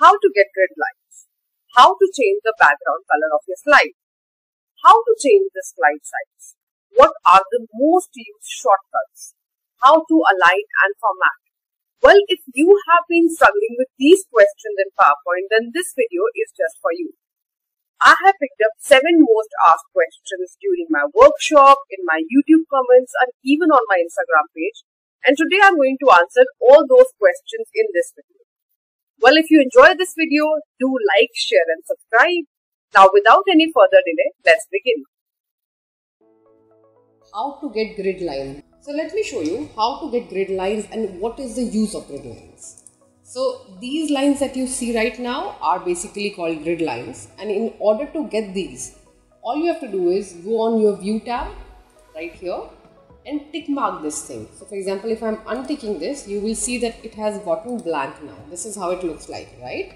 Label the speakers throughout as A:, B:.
A: how to get grid lines, how to change the background color of your slide, how to change the slide size, what are the most used shortcuts, how to align and format. Well, if you have been struggling with these questions in PowerPoint, then this video is just for you. I have picked up 7 most asked questions during my workshop, in my YouTube comments and even on my Instagram page. And today I'm going to answer all those questions in this video. Well, if you enjoyed this video, do like, share and subscribe. Now, without any further delay, let's begin.
B: How to get grid line. So let me show you how to get grid lines and what is the use of grid lines. So these lines that you see right now are basically called grid lines and in order to get these, all you have to do is go on your view tab right here and tick mark this thing. So for example, if I'm unticking this, you will see that it has gotten blank now. This is how it looks like, right?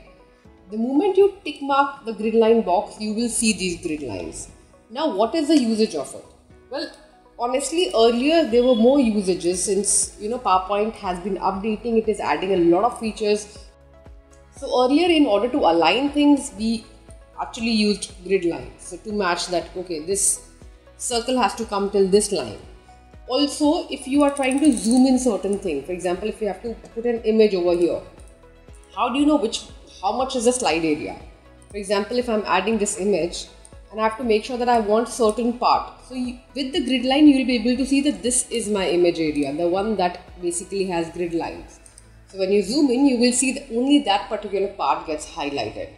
B: The moment you tick mark the grid line box, you will see these grid lines. Now, what is the usage of it? Well, honestly, earlier there were more usages since, you know, PowerPoint has been updating, it is adding a lot of features. So earlier, in order to align things, we actually used grid lines. So to match that, okay, this circle has to come till this line also if you are trying to zoom in certain thing for example if you have to put an image over here how do you know which how much is the slide area? For example if i'm adding this image and i have to make sure that i want certain part. So you, with the grid line you will be able to see that this is my image area the one that basically has grid lines. So when you zoom in you will see that only that particular part gets highlighted.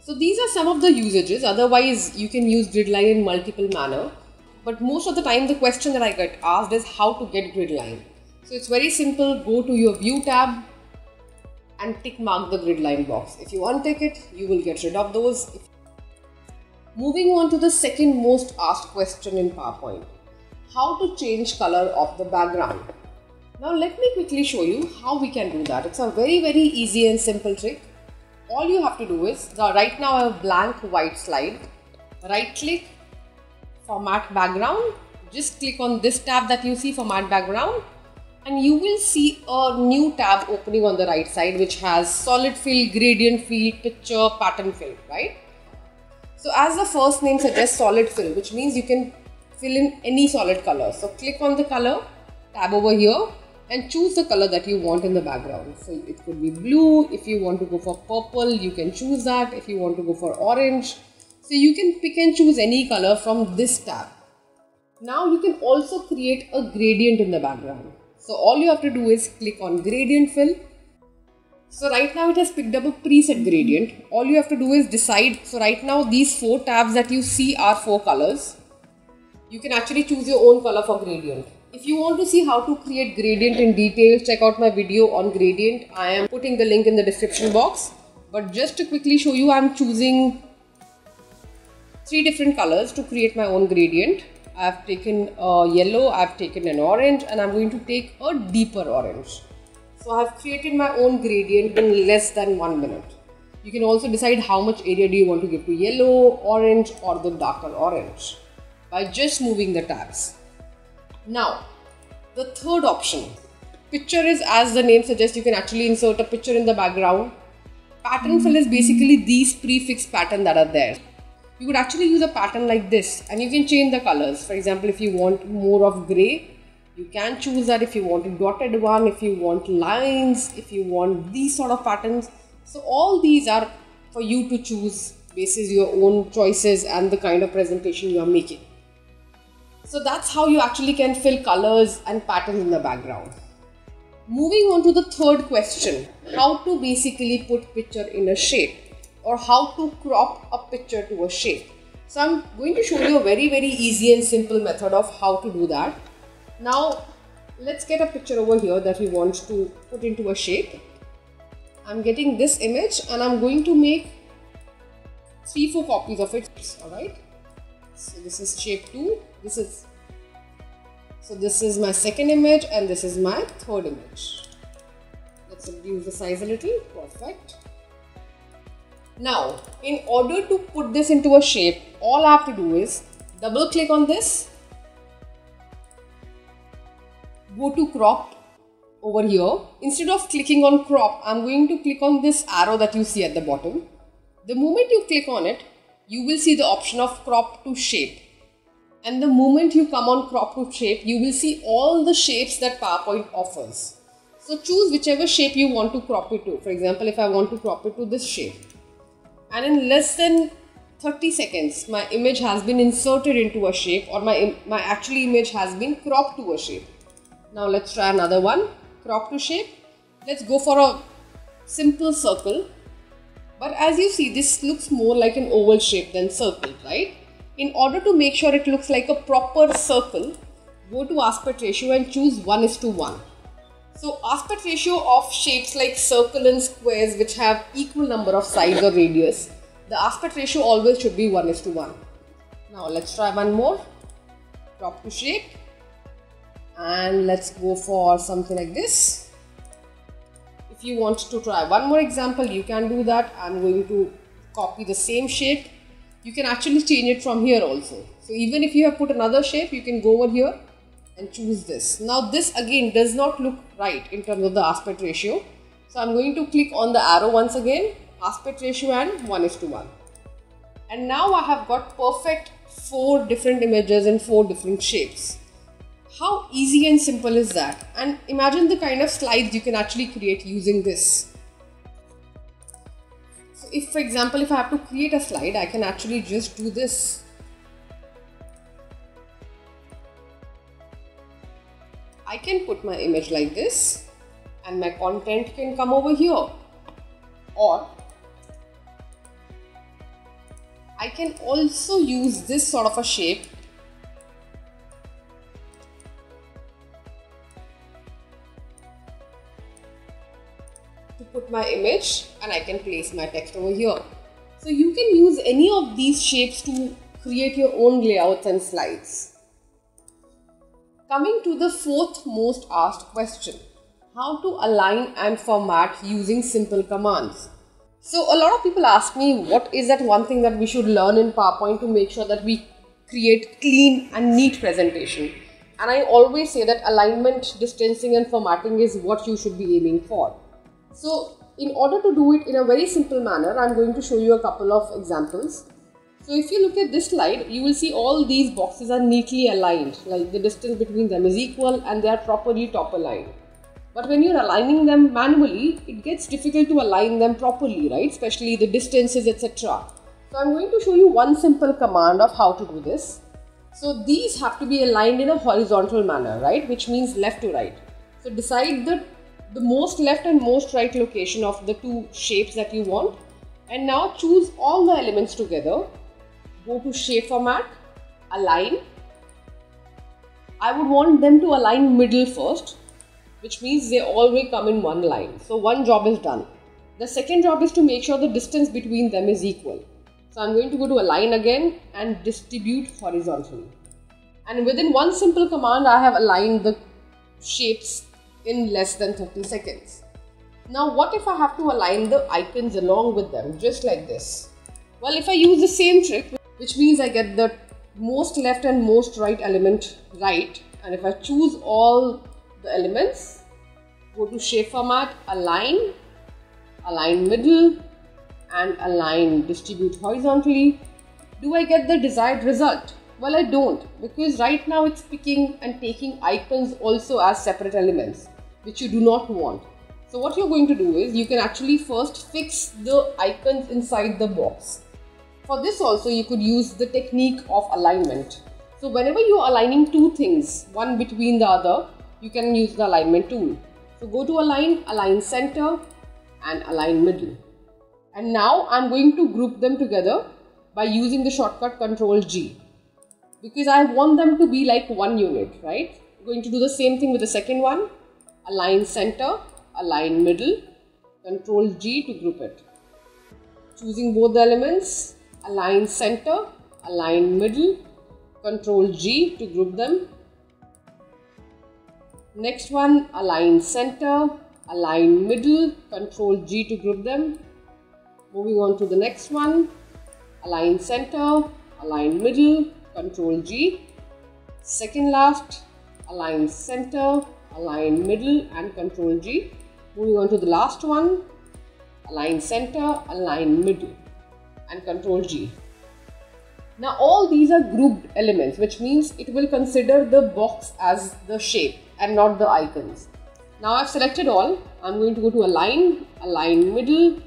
B: So these are some of the usages. Otherwise you can use grid line in multiple manner but most of the time the question that I get asked is how to get grid line. So it's very simple, go to your view tab and tick mark the grid line box. If you untick it, you will get rid of those. Moving on to the second most asked question in PowerPoint. How to change color of the background. Now let me quickly show you how we can do that. It's a very very easy and simple trick. All you have to do is, right now I have a blank white slide. Right click format background. Just click on this tab that you see format background and you will see a new tab opening on the right side which has solid fill gradient fill picture pattern fill right? So as the first name suggests solid fill which means you can fill in any solid color. So click on the color tab over here and choose the color that you want in the background. So it could be blue. If you want to go for purple you can choose that. If you want to go for orange so you can pick and choose any color from this tab. Now you can also create a gradient in the background. So all you have to do is click on gradient fill. So right now it has picked up a preset gradient. All you have to do is decide. So right now these four tabs that you see are four colors. You can actually choose your own color for gradient. If you want to see how to create gradient in detail, check out my video on gradient. I am putting the link in the description box. But just to quickly show you, I'm choosing three different colors to create my own gradient. I've taken a yellow, I've taken an orange and I'm going to take a deeper orange. So I've created my own gradient in less than one minute. You can also decide how much area do you want to give to yellow, orange or the darker orange by just moving the tabs. Now, the third option, picture is as the name suggests you can actually insert a picture in the background. Pattern fill is basically these prefix pattern that are there you could actually use a pattern like this and you can change the colors. For example if you want more of gray you can choose that. If you want a dotted one if you want lines if you want these sort of patterns. So all these are for you to choose basis your own choices and the kind of presentation you are making. So that's how you actually can fill colors and patterns in the background. Moving on to the third question how to basically put picture in a shape or how to crop a picture to a shape. So I'm going to show you a very very easy and simple method of how to do that. Now let's get a picture over here that we want to put into a shape. I'm getting this image and I'm going to make three four copies of it alright. So this is shape 2, this is so this is my second image and this is my third image. Let's reduce the size a little, perfect. Now, in order to put this into a shape, all I have to do is double click on this, go to crop over here, instead of clicking on crop, I'm going to click on this arrow that you see at the bottom. The moment you click on it, you will see the option of crop to shape. And the moment you come on crop to shape, you will see all the shapes that PowerPoint offers. So choose whichever shape you want to crop it to. For example, if I want to crop it to this shape. And in less than 30 seconds, my image has been inserted into a shape or my, my actual image has been cropped to a shape. Now let's try another one crop to shape. Let's go for a simple circle. But as you see, this looks more like an oval shape than circle, right? In order to make sure it looks like a proper circle, go to aspect ratio and choose 1 is to 1. So aspect ratio of shapes like circle and squares which have equal number of sides or radius, the aspect ratio always should be 1 is to 1. Now let's try one more. Crop to shape. And let's go for something like this. If you want to try one more example you can do that. I'm going to copy the same shape. You can actually change it from here also. So even if you have put another shape you can go over here and choose this now this again does not look right in terms of the aspect ratio so i'm going to click on the arrow once again aspect ratio and 1 is to 1 and now i have got perfect four different images in four different shapes how easy and simple is that? And imagine the kind of slides you can actually create using this. So if for example, if I have to create a slide, I can actually just do this. Put my image like this and my content can come over here. Or I can also use this sort of a shape to put my image and I can place my text over here. So you can use any of these shapes to create your own layouts and slides. Coming to the fourth most asked question, how to align and format using simple commands. So a lot of people ask me what is that one thing that we should learn in PowerPoint to make sure that we create clean and neat presentation. And I always say that alignment, distancing and formatting is what you should be aiming for. So in order to do it in a very simple manner, I'm going to show you a couple of examples. So if you look at this slide, you will see all these boxes are neatly aligned, like the distance between them is equal and they are properly top aligned. But when you're aligning them manually, it gets difficult to align them properly, right? Especially the distances, etc. So I'm going to show you one simple command of how to do this. So these have to be aligned in a horizontal manner, right? Which means left to right. So decide the the most left and most right location of the two shapes that you want and now choose all the elements together go to shape format align I would want them to align middle first which means they all will come in one line. So one job is done. The second job is to make sure the distance between them is equal. So I'm going to go to align again and distribute horizontally. And within one simple command I have aligned the shapes in less than 30 seconds. Now what if I have to align the icons along with them just like this? Well if I use the same trick which means I get the most left and most right element right and if I choose all the elements go to shape format align align middle and align distribute horizontally do I get the desired result? Well, I don't because right now it's picking and taking icons also as separate elements which you do not want. So what you're going to do is you can actually first fix the icons inside the box. For this also you could use the technique of alignment. So whenever you're aligning two things, one between the other, you can use the alignment tool. So go to align, align center and align middle. And now I'm going to group them together by using the shortcut control G because I want them to be like one unit, right? I'm going to do the same thing with the second one. Align center, align middle, control G to group it. Choosing both the elements, align center, align middle, control G to group them. Next one, align center, align middle, control G to group them. Moving on to the next one, align center, align middle, Control G. Second last, align center, align middle and control G. Moving on to the last one, align center, align middle and control G. Now all these are grouped elements which means it will consider the box as the shape and not the icons. Now I've selected all. I'm going to go to align, align middle,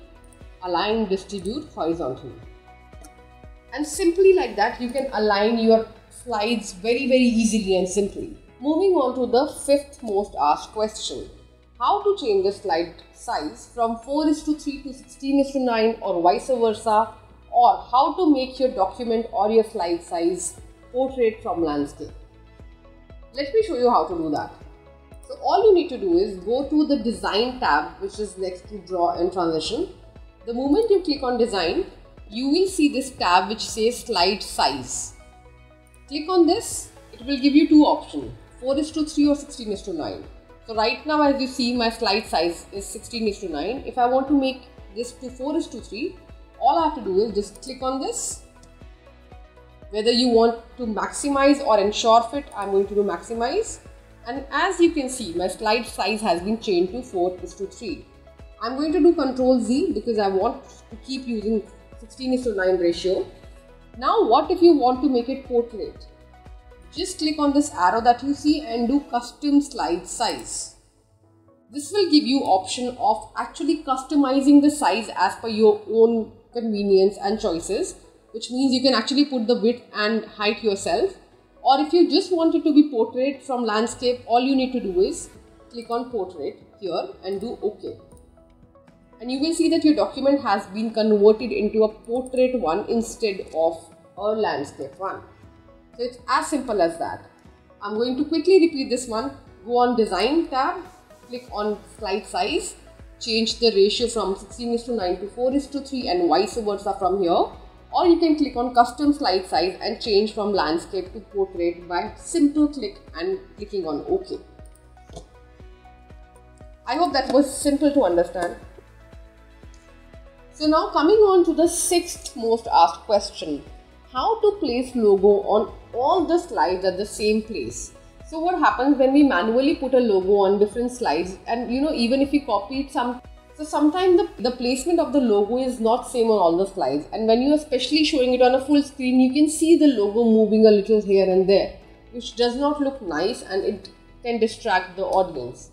B: align distribute horizontally. And simply like that you can align your slides very very easily and simply. Moving on to the fifth most asked question. How to change the slide size from 4 is to 3 to 16 is to 9 or vice versa or how to make your document or your slide size portrait from landscape. Let me show you how to do that. So all you need to do is go to the design tab which is next to draw and transition. The moment you click on design, you will see this tab which says slide size. Click on this, it will give you two options 4 is to 3 or 16 is to 9. So right now as you see my slide size is 16 is to 9. If I want to make this to 4 is to 3, all I have to do is just click on this. Whether you want to maximize or ensure fit, I'm going to do maximize. And as you can see, my slide size has been changed to 4 is to 3. I'm going to do Control Z because I want to keep using 16 is to 9 ratio. Now what if you want to make it portrait? Just click on this arrow that you see and do custom slide size. This will give you option of actually customizing the size as per your own convenience and choices which means you can actually put the width and height yourself. Or if you just want it to be portrait from landscape all you need to do is click on portrait here and do ok. And you will see that your document has been converted into a portrait one instead of a landscape one. So it's as simple as that. I'm going to quickly repeat this one. Go on design tab click on slide size change the ratio from 16 is to 9 to 4 is to 3 and vice versa from here or you can click on custom slide size and change from landscape to portrait by simple click and clicking on OK. I hope that was simple to understand. So now coming on to the sixth most asked question. How to place logo on all the slides at the same place. So what happens when we manually put a logo on different slides? And you know even if we copy it some so sometimes the, the placement of the logo is not same on all the slides. And when you are especially showing it on a full screen you can see the logo moving a little here and there which does not look nice and it can distract the audience.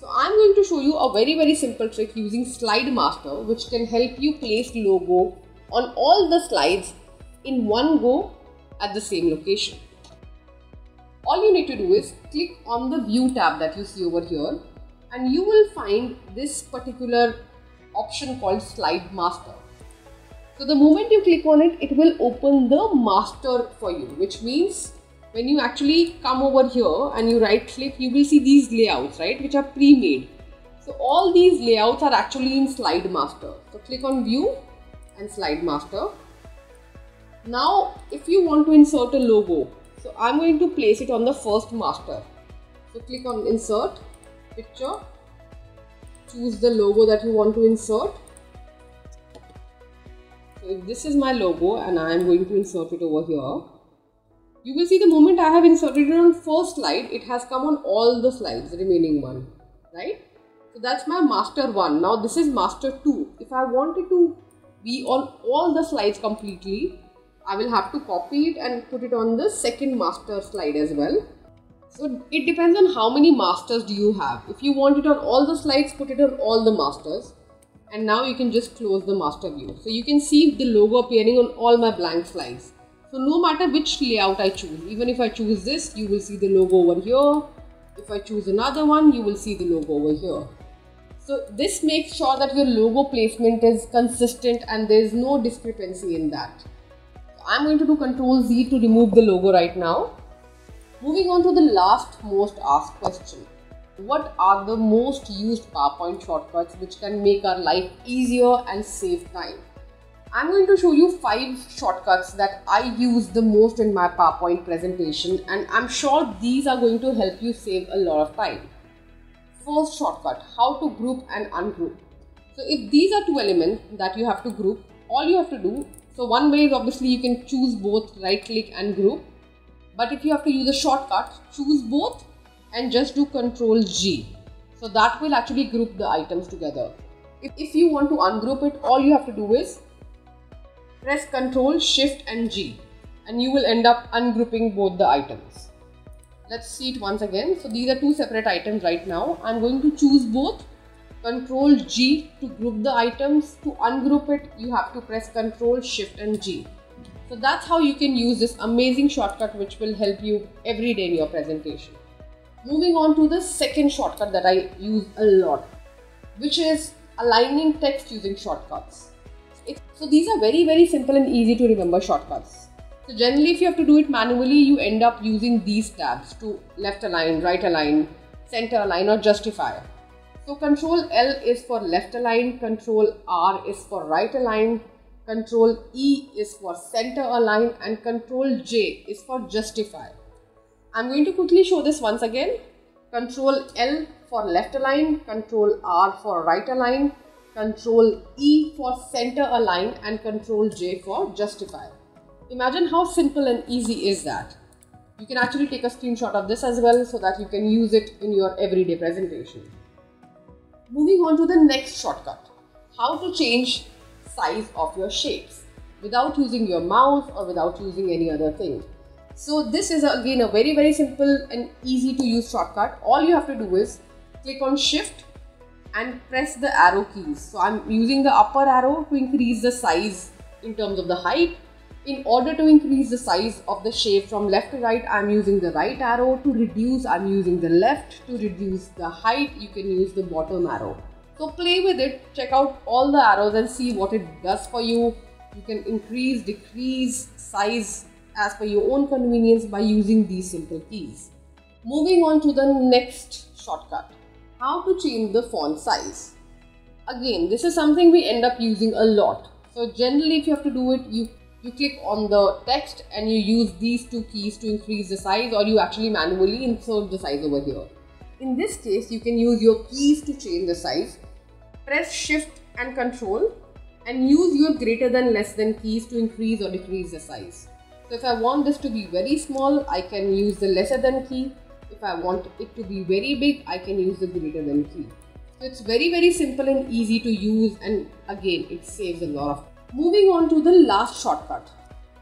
B: So I'm going to show you a very very simple trick using Slide Master which can help you place logo on all the slides in one go at the same location all you need to do is click on the view tab that you see over here and you will find this particular option called slide master. So the moment you click on it it will open the master for you which means when you actually come over here and you right click you will see these layouts right which are pre-made. So all these layouts are actually in slide master. So click on view and slide master. Now if you want to insert a logo so I'm going to place it on the first master. So click on insert picture, choose the logo that you want to insert. So this is my logo and I am going to insert it over here, you will see the moment I have inserted it on first slide, it has come on all the slides, the remaining one, right? So that's my master one. Now this is master two. If I wanted to be on all the slides completely, I will have to copy it and put it on the second master slide as well. So it depends on how many masters do you have. If you want it on all the slides, put it on all the masters. And now you can just close the master view. So you can see the logo appearing on all my blank slides. So no matter which layout I choose, even if I choose this, you will see the logo over here. If I choose another one, you will see the logo over here. So this makes sure that your logo placement is consistent and there is no discrepancy in that. I'm going to do Control Z to remove the logo right now. Moving on to the last most asked question. What are the most used PowerPoint shortcuts which can make our life easier and save time? I'm going to show you five shortcuts that I use the most in my PowerPoint presentation and I'm sure these are going to help you save a lot of time. First shortcut, how to group and ungroup. So if these are two elements that you have to group, all you have to do so one way is obviously you can choose both right click and group. But if you have to use a shortcut, choose both and just do Control G. So that will actually group the items together. If, if you want to ungroup it, all you have to do is press Control Shift and G and you will end up ungrouping both the items. Let's see it once again. So these are two separate items right now. I'm going to choose both. Control G to group the items. To ungroup it, you have to press Control Shift and G. So that's how you can use this amazing shortcut which will help you every day in your presentation. Moving on to the second shortcut that I use a lot, which is aligning text using shortcuts. so these are very very simple and easy to remember shortcuts. So generally if you have to do it manually, you end up using these tabs to left align, right align, center align or justify. So control L is for left align, control R is for right align, control E is for center align and control J is for justify. I'm going to quickly show this once again. Control L for left align, control R for right align, control E for center align and control J for justify. Imagine how simple and easy is that. You can actually take a screenshot of this as well so that you can use it in your everyday presentation. Moving on to the next shortcut. How to change size of your shapes without using your mouse or without using any other thing. So this is again a very very simple and easy to use shortcut. All you have to do is click on shift and press the arrow keys. So I'm using the upper arrow to increase the size in terms of the height. In order to increase the size of the shape from left to right, I'm using the right arrow. To reduce, I'm using the left. To reduce the height, you can use the bottom arrow. So play with it, check out all the arrows and see what it does for you. You can increase, decrease size as per your own convenience by using these simple keys. Moving on to the next shortcut. How to change the font size. Again, this is something we end up using a lot. So generally if you have to do it, you, you click on the text and you use these two keys to increase the size or you actually manually insert the size over here. In this case, you can use your keys to change the size press shift and control and use your greater than less than keys to increase or decrease the size. So if I want this to be very small, I can use the lesser than key. If I want it to be very big, I can use the greater than key. So it's very very simple and easy to use and again it saves a lot of. Moving on to the last shortcut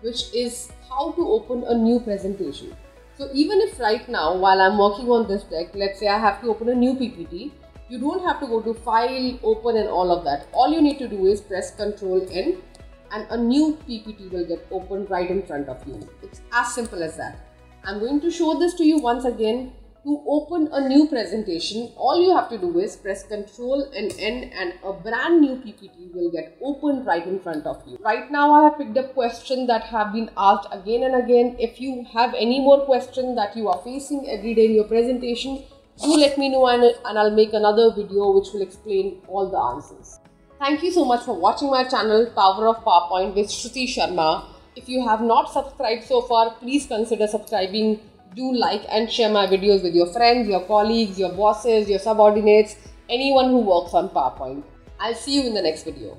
B: which is how to open a new presentation. So even if right now while I'm working on this deck, let's say I have to open a new PPT, you don't have to go to file, open and all of that. All you need to do is press Ctrl N and a new PPT will get opened right in front of you. It's as simple as that. I'm going to show this to you once again. To open a new presentation, all you have to do is press Ctrl and N and a brand new PPT will get opened right in front of you. Right now I have picked up questions that have been asked again and again. If you have any more questions that you are facing every day in your presentation, do let me know and, and I'll make another video which will explain all the answers. Thank you so much for watching my channel Power of PowerPoint with Shruti Sharma. If you have not subscribed so far, please consider subscribing. Do like and share my videos with your friends, your colleagues, your bosses, your subordinates, anyone who works on PowerPoint. I'll see you in the next video.